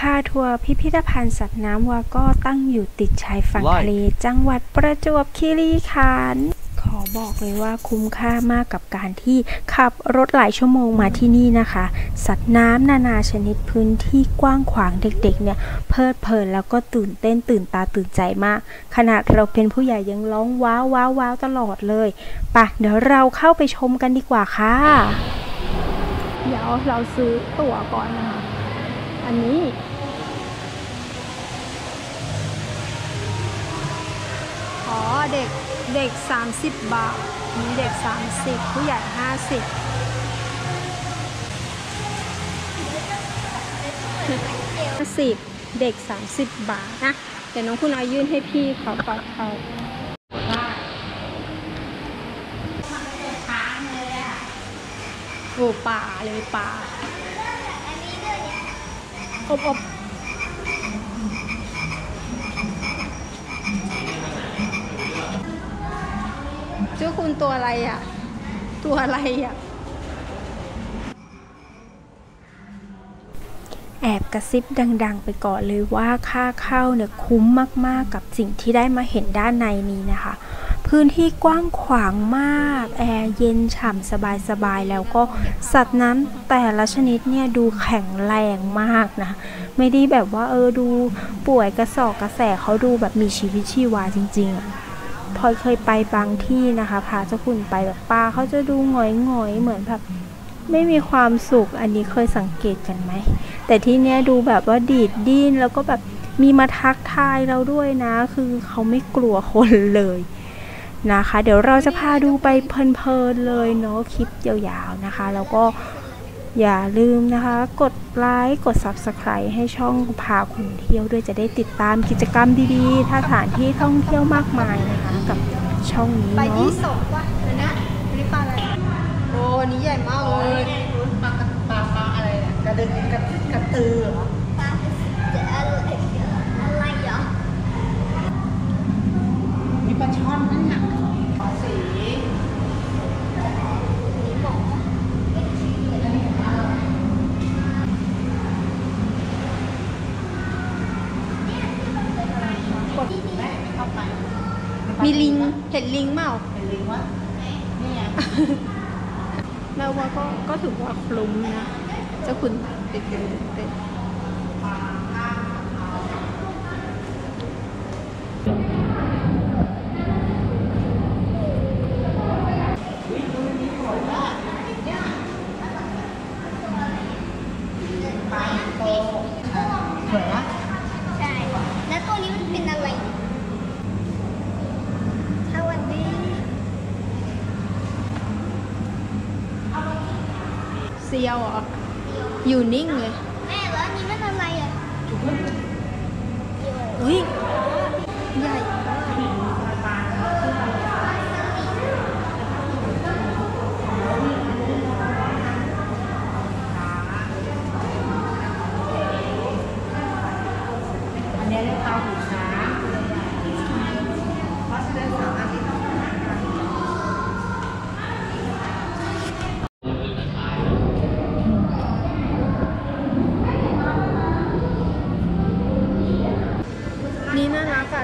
พาทัวร์พิพิธภัณฑ์สัตว์น้ำวาก็ตั้งอยู่ติดชายฝั่งทะเลจังหวัดประจวบคีรีขันธ์ขอบอกเลยว่าคุ้มค่ามากกับการที่ขับรถหลายชั่วโมงมาที่นี่นะคะ สัตว์น้ำนานาชนิดพื้นที่กว้างขวางเด็กๆเนี่ยเพลิดเพลินแล้วก็ตื่นเต้นตื่นตาตื่นใจมาก ขนาดเราเป็นผู้ใหญ่ยังร้องว้าวว้าวว้าวตลอดเลยปะเดี๋ยวเราเข้าไปชมกันดีกว่าค่ะ เดี๋ยวเราซื้อตั๋วก่อนนะคะ อันนี้ เด็กเด็ก 30 บาท มีเด็ก 30 ผู้ใหญ่ 50สิบเด็ก 30 บาทนะ เดี๋ยวน้องคุณเอายื่นให้พี่เขาก่อนเขาโอ้ป่าเลยป่าอบอบ เจ้าคุณตัวอะไรอะ ตัวอะไรอะ แอบกระซิบดังๆ ไปก่อนเลยว่าค่าเข้าเนี่ยคุ้มมากๆกับสิ่งที่ได้มาเห็นด้านในนี้นะคะ พื้นที่กว้างขวางมาก แอร์เย็นฉ่ำสบายๆ แล้วก็สัตว์น้ำแต่ละชนิดเนี่ยดูแข็งแรงมากนะ ไม่ได้แบบว่าเออดูป่วยกระสอบกระแสเขาดูแบบมีชีวิตชีวาจริง ๆอะ พลอยเคยไปบางที่นะคะพาเจ้าคุณไปแบบปลาเขาจะดูหงอยๆเหมือนแบบไม่มีความสุขอันนี้เคยสังเกตกันไหม แต่ที่เนี้ยดูแบบว่าดีดดิ้นแล้วก็แบบมีมาทักทายเราด้วยนะ คือเขาไม่กลัวคนเลยนะคะ เดี๋ยวเราจะพาดูไปเพลินๆเลยเนาะคลิปยาวๆนะคะ แล้วก็ อย่าลืมนะคะ กดไลค์ กด Subscribe ให้ช่องพาคุณเที่ยวด้วยจะได้ติดตามกิจกรรมดีๆสถานที่ท่องเที่ยวมากมายนะคะ กับช่องนี้ไปเนาะที่สองว่ะเดี๋ยวนะอันนี้ปลาอะไรโอ้อันนี้ใหญ่มากเลยปลากระปลาปลาอะไรเนี่ยกระดึงกระกระตือเหรอ ปลาอะไรเหรอ มีปลาช่อนนั่นน่ะสี มีลิง เห็นลิงเปล่าเป็นลิงวะนี่ไงเราว่าก็ก็ถือว่าคลุ้มนะเจ้าคุณติดติดติด สวยนะ ใช่ แล้วตัวนี้มันเป็นอะไรสวัสดี เซียวเหรออยู่นิ่งเลยแม่แล้วอันนี้มันอะไรอะ อุ้ยใหญ่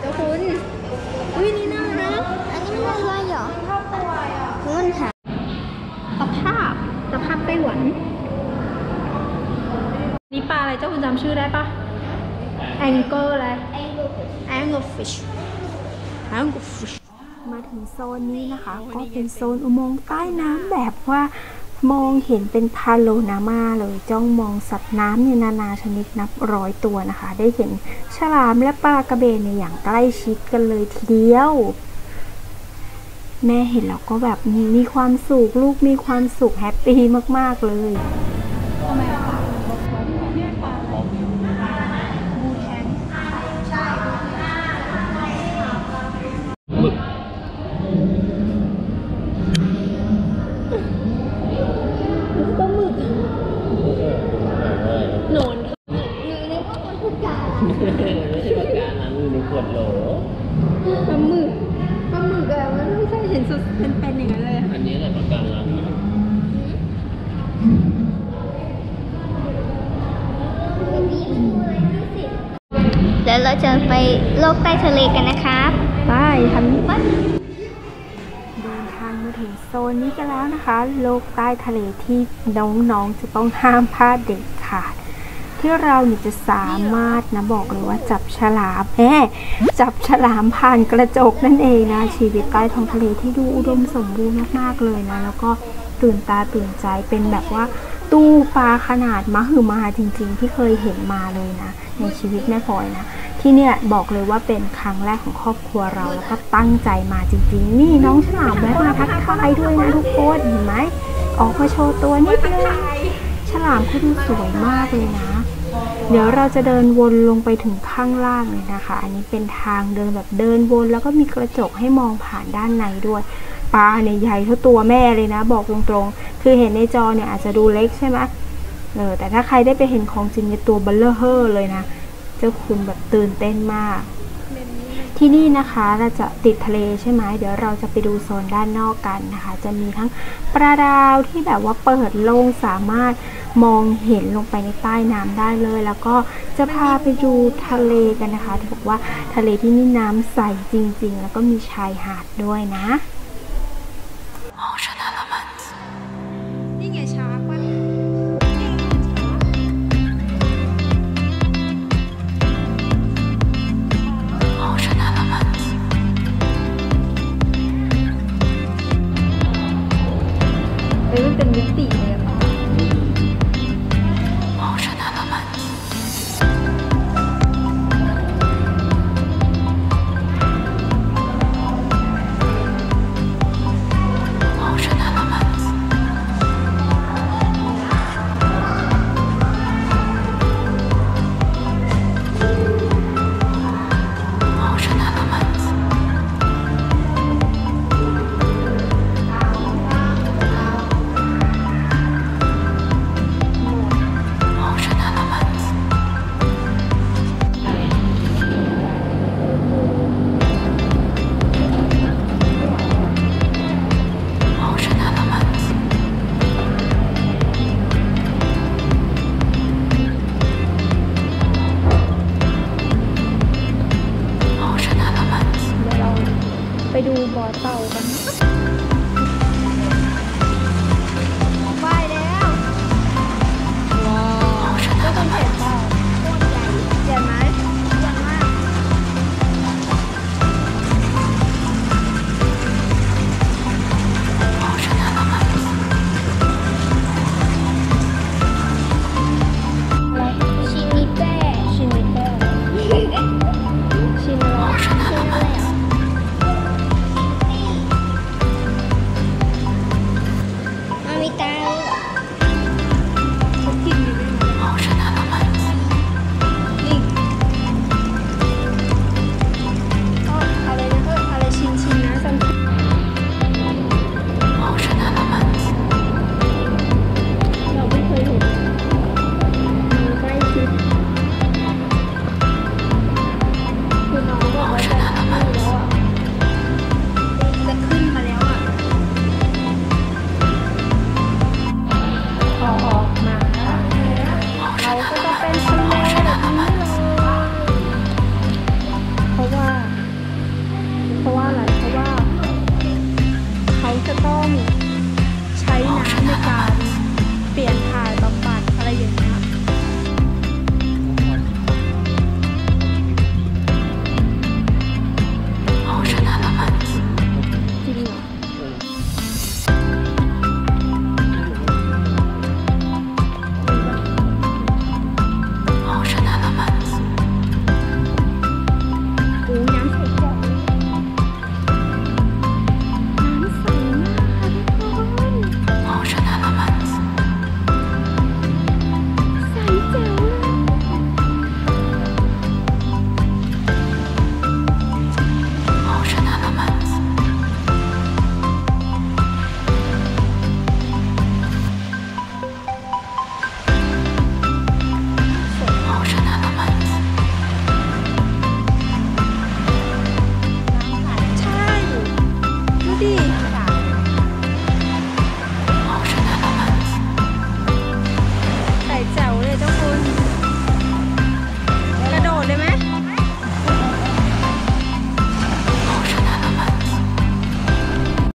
เจ้าคุณอุ้ยนี่น่ารักอันนี้มันอะไรเหรอภาพตัวอะมันหาตะภาพตะภาพไต้หวัน นี่ปลาอะไรเจ้าคุณจำชื่อได้ปะแองเกอร์อะไรไอ้ลูก Anglefish Anglefish มาถึงโซนนี้นะคะ ก็เป็นโซนอุโมงค์ใต้น้ำแบบว่า มองเห็นเป็นพาโลนามาเลยจ้องมองสัตว์น้ำเนี่ยนานาชนิดนับร้อยตัวนะคะ ได้เห็นฉลามและปลากระเบนในอย่างใกล้ชิดกันเลยทีเดียว แม่เห็นแล้วก็แบบมีความสุข ลูกมีความสุขแฮปปี้มาก ๆ เลยหน ไม่ใช่ปากกานั้นอยู่ในขวดโหล ปลาหมึกปลาหมึกอะมันไม่ใช่เห็นสุดเป็นๆอย่างนั้นเลยอะอันนี้แหละปากกาลังแบบนี้แล้วเราจะไปโลกใต้ทะเลกันนะครับไปทำนี้ปะเดินทางมาถึงโซนนี้กันแล้วนะคะ โลกใต้ทะเลที่น้องๆจะต้องห้ามพลาดเด็ดขาด ที่เราเนี่ยจะสามารถนะบอกเลยว่าจับฉลามแหมจับฉลามผ่านกระจกนั่นเองนะ ชีวิตใต้ท้องทะเลที่ดูอุดมสมบูรณ์มากๆเลยนะ แล้วก็ตื่นตาตื่นใจเป็นแบบว่าตู้ปลาขนาดมหึมาจริง ๆ ที่เคยเห็นมาเลยนะ ในชีวิตแม่พลอยนะที่เนี่ยบอกเลยว่าเป็นครั้งแรกของครอบครัวเราแล้วก็ตั้งใจมาจริง ๆ นี่น้องฉลามแวะมาทักทายด้วยนะทุกคนเห็นไหมออกมาโชว์ตัวนิดนึง ลายเขาดูสวยมากเลยนะ เดี๋ยวเราจะเดินวนลงไปถึงข้างล่างเลยนะคะ อันนี้เป็นทางเดินแบบเดินวนแล้วก็มีกระจกให้มองผ่านด้านในด้วยปลาเนี่ยใหญ่เท่าตัวแม่เลยนะ บอกตรงๆ คือเห็นในจอเนี่ยอาจจะดูเล็กใช่ไหมเออแต่ถ้าใครได้ไปเห็นของจริงในยตัวเบลเลอร์เฮอร์เลยนะ เจ้าคุณแบบตื่นเต้นมาก ที่นี่นะคะเราจะติดทะเลใช่ไหมเดี๋ยวเราจะไปดูโซนด้านนอกกันนะคะ จะมีทั้งปลาดาวที่แบบว่าเปิดโล่งสามารถมองเห็นลงไปในใต้น้ำได้เลย แล้วก็จะพาไปดูทะเลกันนะคะที่บอกว่าทะเลที่นี่น้ำใสจริง ๆ แล้วก็มีชายหาดด้วยนะ ดูบ่อเต่ากัน